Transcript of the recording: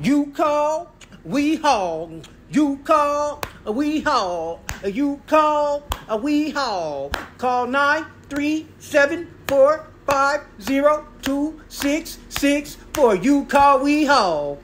You call, we haul. You call, we haul. You call, we haul. Call nine three seven four five zero two six six four. You call, we haul.